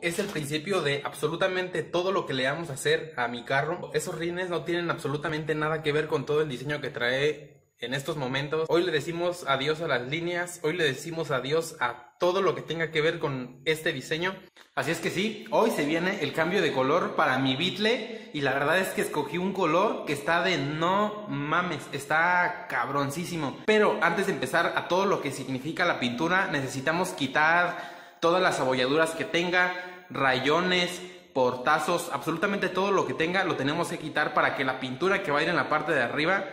Es el principio de absolutamente todo lo que le vamos a hacer a mi carro. Esos rines no tienen absolutamente nada que ver con todo el diseño que trae en estos momentos. Hoy le decimos adiós a las líneas, hoy le decimos adiós a todo lo que tenga que ver con este diseño. Así es que sí, hoy se viene el cambio de color para mi Beetle y la verdad es que escogí un color que está de no mames, está cabroncísimo. Pero antes de empezar a todo lo que significa la pintura, necesitamos quitar todas las abolladuras que tenga, rayones, portazos, absolutamente todo lo que tenga lo tenemos que quitar para que la pintura que va a ir en la parte de arriba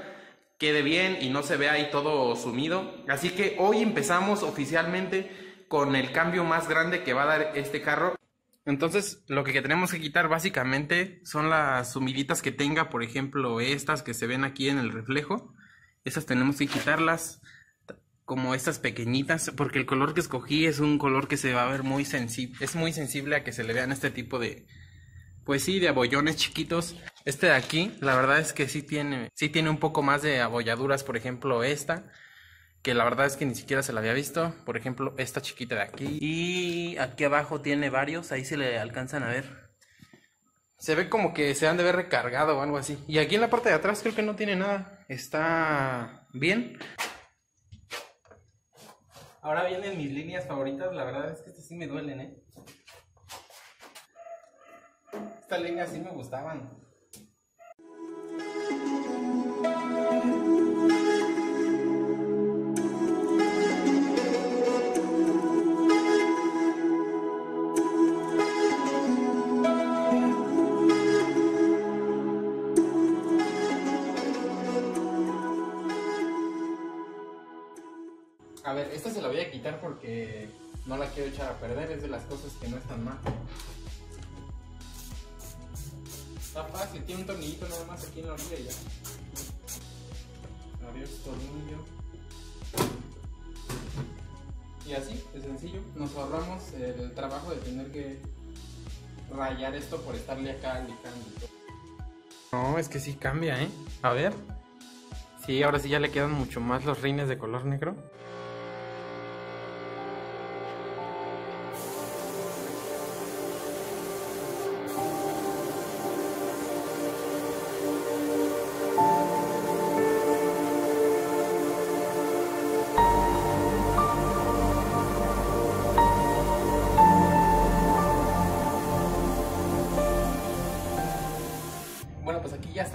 quede bien y no se vea ahí todo sumido. Así que hoy empezamos oficialmente con el cambio más grande que va a dar este carro. Entonces, lo que tenemos que quitar básicamente son las sumiditas que tenga, por ejemplo, estas que se ven aquí en el reflejo. Esas tenemos que quitarlas como estas pequeñitas, porque el color que escogí es un color que se va a ver muy sensible, es muy sensible a que se le vean este tipo de, pues sí, de abollones chiquitos. Este de aquí, la verdad es que sí tiene, sí tiene un poco más de abolladuras, por ejemplo esta, que la verdad es que ni siquiera se la había visto, por ejemplo esta chiquita de aquí. Y aquí abajo tiene varios, ahí se le alcanzan a ver. Se ve como que se han de ver recargado o algo así. Y aquí en la parte de atrás creo que no tiene nada, está bien. Ahora vienen mis líneas favoritas, la verdad es que estas sí me duelen, ¿eh? Estas líneas sí me gustaban. A ver, esta se la voy a quitar porque no la quiero echar a perder, es de las cosas que no están mal. Está fácil, tiene un tornillito nada más aquí en la orilla y ya. Tornillo. Y así, es sencillo. Nos ahorramos el trabajo de tener que rayar esto por estarle acá lijando. No, es que sí cambia, ¿eh? A ver. Sí, ahora sí ya le quedan mucho más los rines de color negro.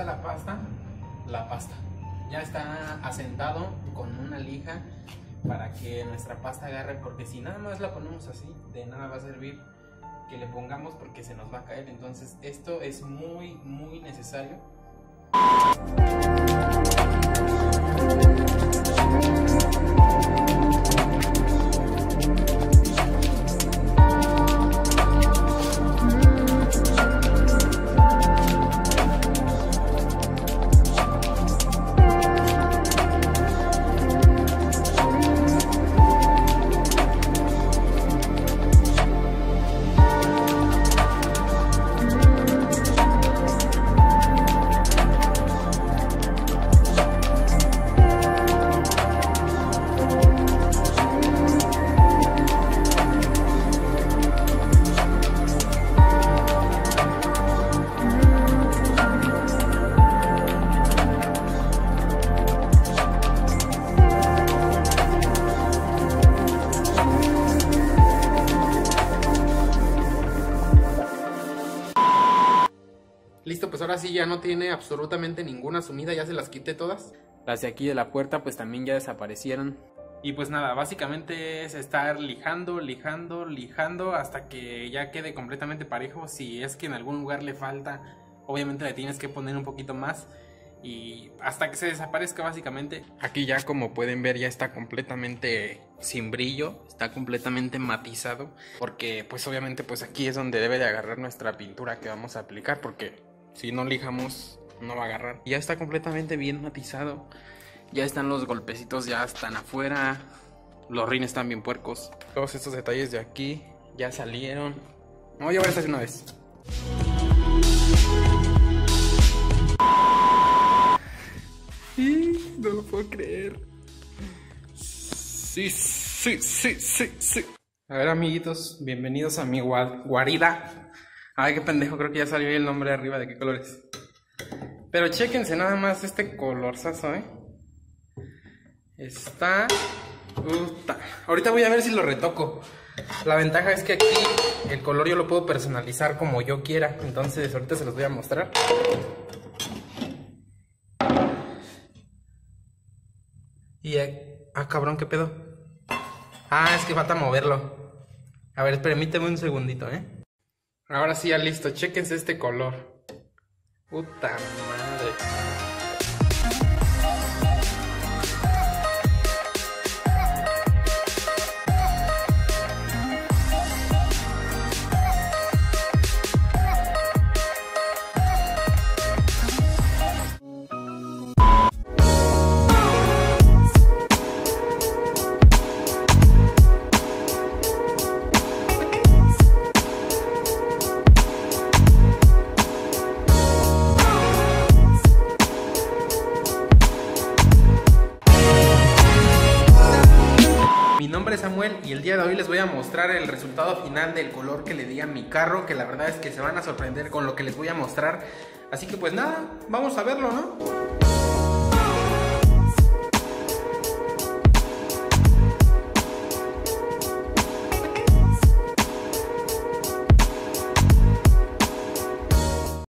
La pasta. La pasta. Ya está asentado con una lija para que nuestra pasta agarre. Porque si nada más la ponemos así, de nada va a servir que le pongamos porque se nos va a caer. Entonces esto es muy, muy necesario. Ahora sí ya no tiene absolutamente ninguna sumida, ya se las quité todas. Las de aquí de la puerta pues también ya desaparecieron. Y pues nada, básicamente es estar lijando, lijando, lijando hasta que ya quede completamente parejo. Si es que en algún lugar le falta, obviamente le tienes que poner un poquito más. Y hasta que se desaparezca básicamente. Aquí ya como pueden ver ya está completamente sin brillo, está completamente matizado. Porque pues obviamente pues aquí es donde debe de agarrar nuestra pintura que vamos a aplicar. Porque si no lijamos no va a agarrar. Ya está completamente bien matizado. Ya están los golpecitos, ya están afuera. Los rines están bien puercos. Todos estos detalles de aquí ya salieron. Vamos a llevar esta de una vez. No lo puedo creer. Sí, sí, sí, sí, sí. A ver, amiguitos, bienvenidos a mi guarida. Ay, qué pendejo, creo que ya salió el nombre arriba de qué colores. Pero chéquense nada más este colorzazo, ¿eh? Está... Ahorita voy a ver si lo retoco. La ventaja es que aquí el color yo lo puedo personalizar como yo quiera. Entonces ahorita se los voy a mostrar. Y... Ah, cabrón, ¿qué pedo? Ah, es que falta moverlo. A ver, permíteme un segundito, ¿eh? Ahora sí, ya listo. Chéquense este color. Puta madre. Nombre es Samuel y el día de hoy les voy a mostrar el resultado final del color que le di a mi carro, que la verdad es que se van a sorprender con lo que les voy a mostrar. Así que pues nada, vamos a verlo, ¿no?